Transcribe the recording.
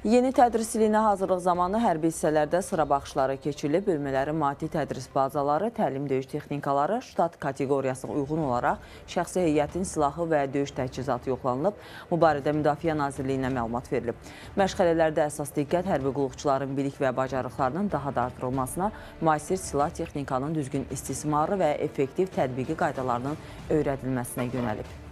Yeni tədris ilinə hazırlıq zamanı hərbi hissələrdə sıra baxışları keçirilib. Bölmələrin maddi tədris bazaları, təlim döyüş texnikaları, ştat kateqoriyasına uyğun olaraq şəxsi heyətin silahı və döyüş təchizatı yoxlanılıb. Bu barədə Müdafiə Nazirliyinə məlumat verilib. Məşğələlərdə əsas diqqət hərbi qulluqçuların bilik və bacarıqlarının daha da artırılmasına, müasir silah texnikanın düzgün istismarı və effektiv tətbiqi qaydalarının öyrədilməsinə yönəlib.